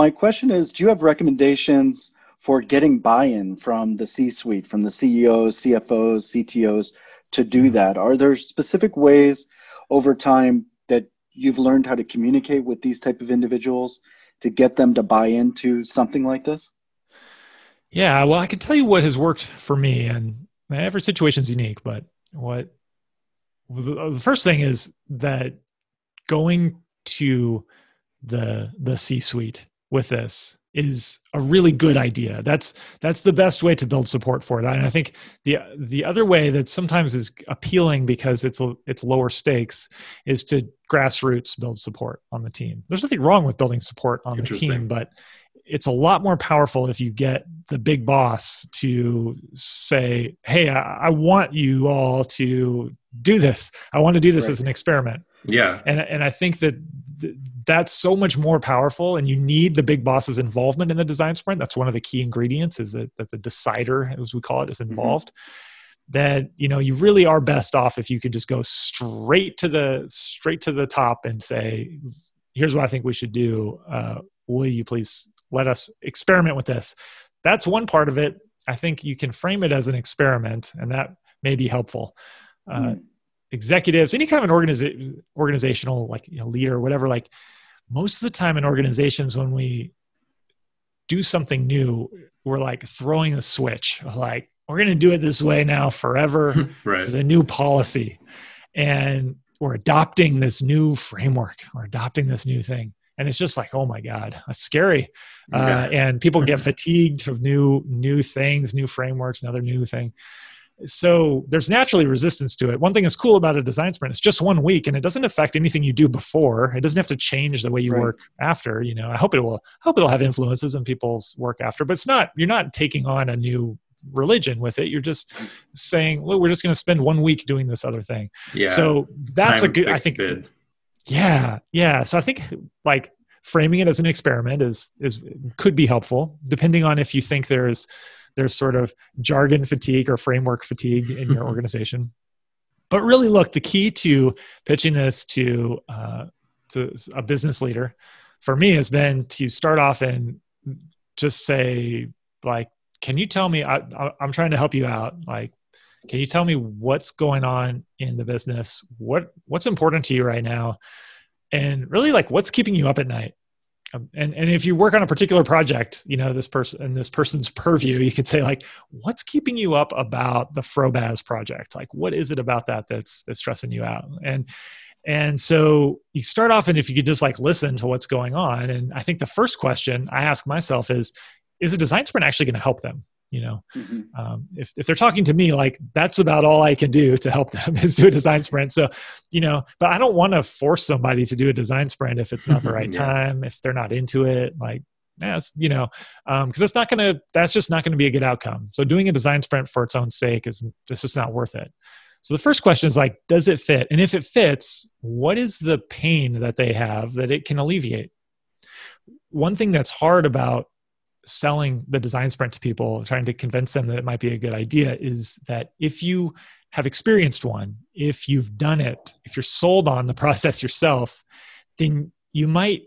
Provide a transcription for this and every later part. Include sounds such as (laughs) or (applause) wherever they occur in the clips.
my question is do you have recommendations for getting buy-in from the c-suite from the ceos cfos ctos to do mm-hmm. that are there specific ways over time that you've learned how to communicate with these type of individuals to get them to buy into something like this yeah well i can tell you what has worked for me and every situation is unique but what the first thing is that going to the the c suite with this is a really good idea. That's that's the best way to build support for it. And I think the the other way that sometimes is appealing because it's it's lower stakes is to grassroots build support on the team. There's nothing wrong with building support on the team, but it's a lot more powerful if you get the big boss to say, "Hey, I, I want you all to do this. I want to do this right. as an experiment." Yeah, and and I think that that's so much more powerful and you need the big boss's involvement in the design sprint. That's one of the key ingredients is that, that the decider as we call it is mm-hmm. involved. Mm-hmm. that you know you really are best off if you could just go straight to the straight to the top and say here's what i think we should do. Uh, will you please let us experiment with this? That's one part of it. I think you can frame it as an experiment and that may be helpful. Uh, mm executives, any kind of an organiza- organizational like you know, leader, or whatever, like most of the time in organizations when we do something new, we're like throwing a switch, like we're going to do it this way now forever. (laughs) right. This is a new policy, and we're adopting this new framework. We're adopting this new thing. And it's just like, oh my God, that's scary. Uh, and people get (laughs) fatigued of new new things, new frameworks, another new thing so there's naturally resistance to it. One thing that's cool about a design sprint, it's just one week and it doesn't affect anything you do before. It doesn't have to change the way you right. work after. You know, I hope it will I hope it'll have influences in people's work after, but it's not you're not taking on a new religion with it. You're just saying, well, we're just going to spend one week doing this other thing. Yeah. So that's Time a good I think bid. Yeah. Yeah. So I think like framing it as an experiment is is could be helpful depending on if you think there's there's sort of jargon fatigue or framework fatigue in your (laughs) organization. But really, look, the key to pitching this to uh, to a business leader for me has been to start off and just say, like, can you tell me? I, I'm trying to help you out. Like, can you tell me what's going on in the business? What what's important to you right now? And really, like, what's keeping you up at night? Um, and and if you work on a particular project you know this person and this person's purview you could say like what's keeping you up about the frobas project? Like what is it about that that's that's stressing you out? And and so you start off and if you could just like listen to what's going on and i think the first question i ask myself is is a design sprint actually going to help them you know? Mm-hmm. um, if, if they're talking to me like that's about all i can do to help them (laughs) is do a design sprint. So you know but i don't want to force somebody to do a design sprint if it's not the (laughs) right yeah. time if they're not into it like that's you know because um, that's not gonna that's just not gonna be a good outcome. So doing a design sprint for its own sake is it's just not worth it. So the first question is like does it fit? And if it fits what is the pain that they have that it can alleviate? One thing that's hard about selling the design sprint to people, trying to convince them that it might be a good idea, is that if you have experienced one, if you've done it, if you're sold on the (laughs) process yourself, then you might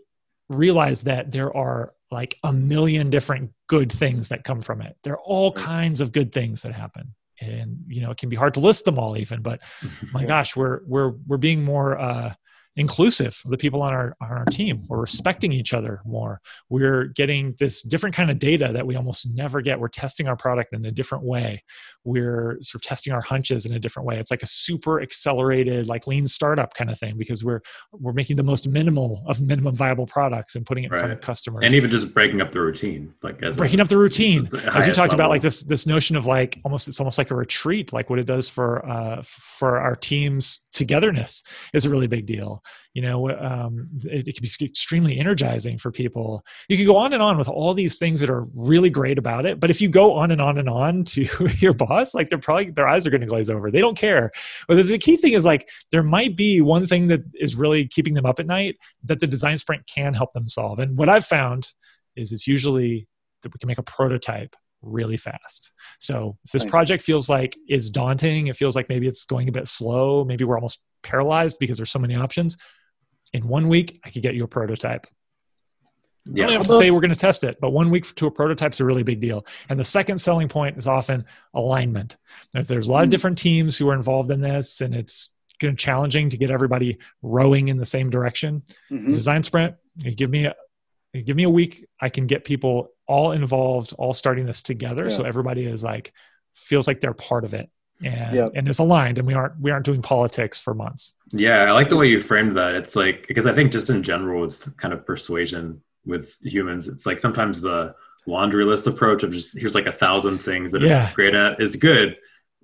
realize that there are like a million different good things that come from it. There are all kinds of good things that happen. And you know, it can be hard to list them all even, but my (laughs) gosh, we're we're we're being more uh inclusive of the people on our on our team. We're respecting each other more. We're getting this different kind of data that we almost never get. We're testing our product in a different way. We're sort of testing our hunches in a different way. It's like a super accelerated, like lean startup kind of thing because we're we're making the most minimal of minimum viable products and putting it right. in front of customers. And even just breaking up the routine, like as breaking a, up the routine, as you talked level. about, like this this notion of like almost it's almost like a retreat, like what it does for uh, for our team's togetherness is a really big deal you know um, it, it, can be extremely energizing for people. You can go on and on with all these things that are really great about it but if you go on and on and on to (laughs) your boss like they're probably their eyes are going to glaze over. They don't care. But the key thing is like there might be one thing that is really keeping them up at night that the design sprint can help them solve. And what i've found is it's usually that we can make a prototype really fast. So if this project feels like it's daunting, it feels like maybe it's going a bit slow, maybe we're almost paralyzed because there's so many options. In one week, I could get you a prototype. You only have to say we're going to test it, but one week to a prototype is a really big deal. And the second selling point is often alignment. If there's a lot of hmm. different teams who are involved in this, and it's challenging to get everybody rowing in the same direction, mm-hmm. design sprint. You give me a give me a week, I can get people all involved, all starting this together, yeah. so everybody is like feels like they're part of it and yep. and is aligned and we aren't we aren't doing politics for months yeah i like the way you framed that it's like because i think just in general with kind of persuasion with humans it's like sometimes the laundry list approach of just here's like a thousand things that yeah. it's great at is good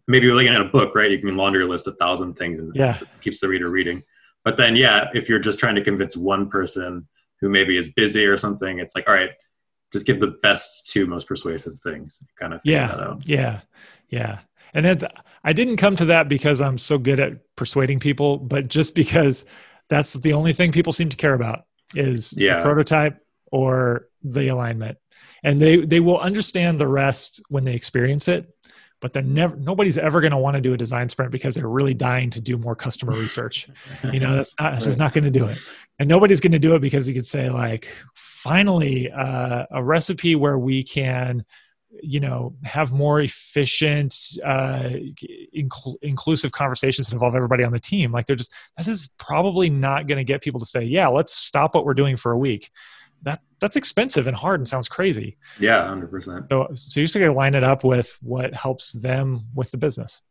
maybe you're looking at a book right you can laundry list a thousand things and yeah. it keeps the reader reading but then yeah if you're just trying to convince one person who maybe is busy or something it's like all right just give the best two most persuasive things kind of yeah yeah yeah and it, I didn't come to that because I'm so good at persuading people, but just because that's the only thing people seem to care about is yeah. the prototype or the alignment. And they they will understand the rest when they experience it, but they're never nobody's ever going to want to do a design sprint because they're really dying to do more customer research. you know, that's not, that's just not going to do it. And nobody's going to do it because you could say like, finally, uh, a recipe where we can you know have more efficient uh, inc- inclusive conversations that involve everybody on the team like they're just that is probably not going to get people to say yeah let's stop what we're doing for a week that that's expensive and hard and sounds crazy. Yeah 100% so so you just got to line it up with what helps them with the business.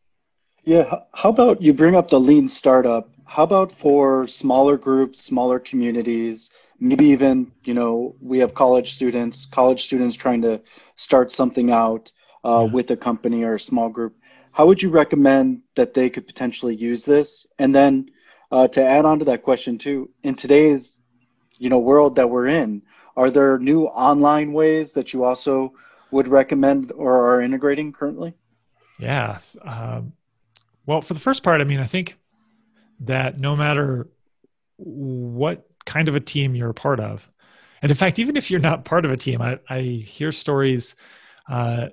Yeah how about you bring up the lean startup? How about for smaller groups smaller communities maybe even you know we have college students college students trying to start something out uh, yeah. with a company or a small group. How would you recommend that they could potentially use this? And then uh, to add on to that question too in today's you know world that we're in are there new online ways that you also would recommend or are integrating currently yeah um, well for the first part i mean i think that no matter what kind of a team you're a part of. And in fact, even if you're not part of a team, I, I hear stories uh,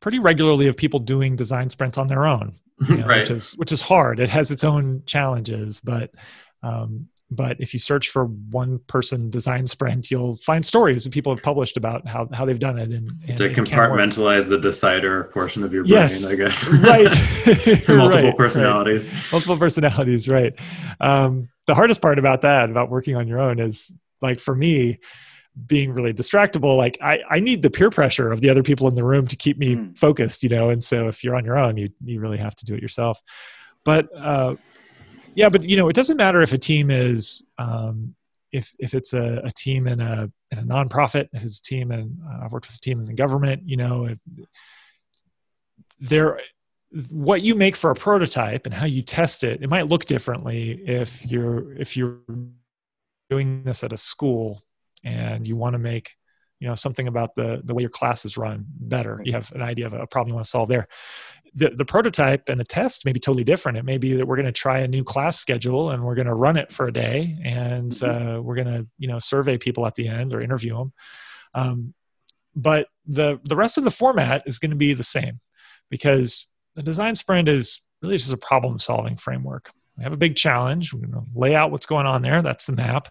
pretty regularly of people doing design sprints on their own, you (laughs) know, right. which is which is hard. It has its own challenges, but um, but if you search for one person design sprint you'll find stories that people have published about how, how they've done it and, and to compartmentalize the decider portion of your brain yes, i guess. (laughs) right. (laughs) Multiple right, personalities. Right. multiple personalities right. Um, the hardest part about that about working on your own is like for me being really distractible like i i need the peer pressure of the other people in the room to keep me mm. focused you know and so if you're on your own you you really have to do it yourself. But uh, yeah but you know it doesn't matter if a team is um, if if it's a, a, team in a in a nonprofit if it's a team and uh, i've worked with a team in the government you know if, there what you make for a prototype and how you test it it might look differently if you're if you're doing this at a school and you want to make you know something about the the way your class is run better. You have an idea of a problem you want to solve there the, the prototype and the test may be totally different it may be that we're going to try a new class schedule and we're going to run it for a day and mm-hmm. uh, we're going to you know survey people at the end or interview them um, but the the rest of the format is going to be the same because the design sprint is really just a problem solving framework. We have a big challenge. We're going to lay out what's going on there. That's the map.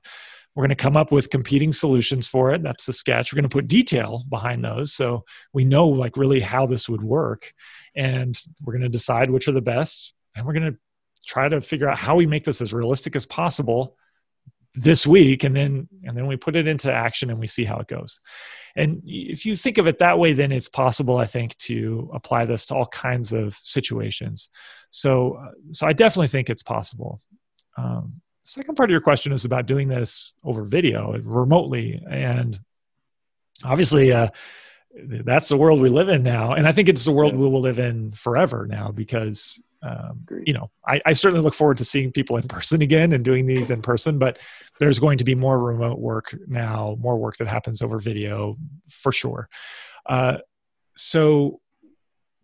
We're going to come up with competing solutions for it. That's the sketch. We're going to put detail behind those so we know like really how this would work. And we're going to decide which are the best. And we're going to try to figure out how we make this as realistic as possible this week and then and then we put it into action and we see how it goes and if you think of it that way then it's possible i think to apply this to all kinds of situations so so i definitely think it's possible um, second part of your question is about doing this over video remotely and obviously uh, that's the world we live in now and i think it's the world yeah. we will live in forever now because um, you know, I, I, certainly look forward to seeing people in person again and doing these in person, but there's going to be more remote work now, more work that happens over video for sure. Uh, so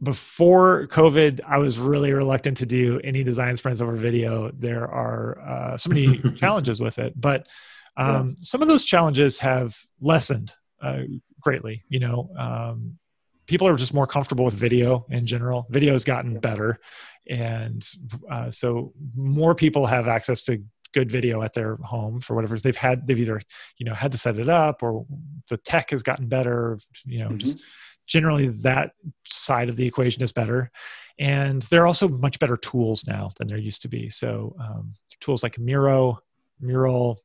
before COVID, I was really reluctant to do any design sprints over video. There are uh, so many (laughs) challenges with it, but um, yeah. some of those challenges have lessened uh, greatly. You know, um, people are just more comfortable with video in general. Video has gotten better, and uh, so more people have access to good video at their home for whatever they've had they've either you know had to set it up or the tech has gotten better you know mm-hmm. just generally that side of the equation is better. And there are also much better tools now than there used to be. So um, tools like miro mural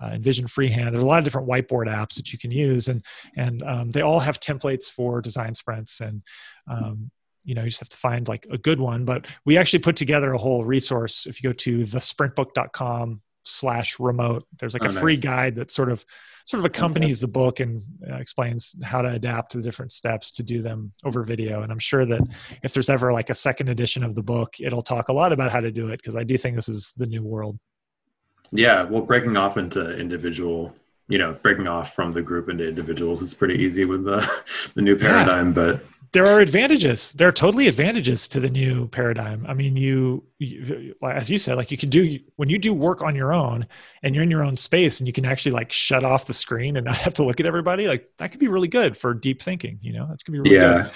uh, InVision freehand. There's a lot of different whiteboard apps that you can use. And and um, they all have templates for design sprints. And um, you know you just have to find like a good one. But we actually put together a whole resource. If you go to thesprintbook.com slash remote there's like oh, a free nice. guide that sort of sort of accompanies the book and uh, explains how to adapt the different steps to do them over video and i'm sure that if there's ever like a second edition of the book it'll talk a lot about how to do it because i do think this is the new world yeah well breaking off into individual you know breaking off from the group into individuals is pretty easy with the (laughs) the new paradigm yeah. but there are advantages. There are totally advantages to the new paradigm. I mean, you, you, as you said, like you can do when you do work on your own and you're in your own space and you can actually like shut off the screen and not (laughs) have to look at everybody. Like that could be really good for deep thinking. You know, that's gonna be really yeah. Good.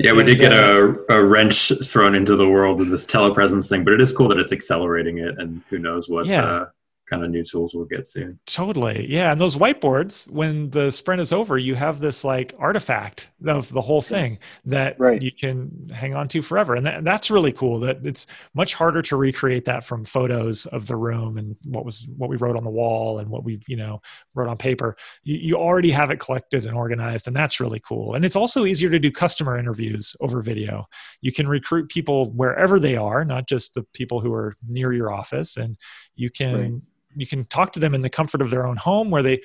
Yeah, we did get uh, a, a wrench thrown into the world with this telepresence thing, but it is cool that it's accelerating it, and who knows what yeah. uh, kind of new tools we'll get soon. Totally. Yeah. And those whiteboards, when the sprint is over, you have this like artifact of the whole thing that right. you can hang on to forever. And that, that's really cool that it's much harder to recreate that from photos of the room and what was, what we wrote on the wall and what we, you know, wrote on paper. You, you already have it collected and organized and that's really cool. And it's also easier to do customer interviews over video. You can recruit people wherever they are, not just the people who are near your office and you can, right you can talk to them in the comfort of their own home where they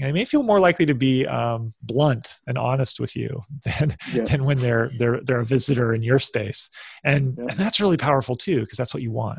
they may feel more likely to be um, blunt and honest with you (laughs) than yeah. than when they're they're they're a visitor in your space and yeah. and that's really powerful too because that's what you want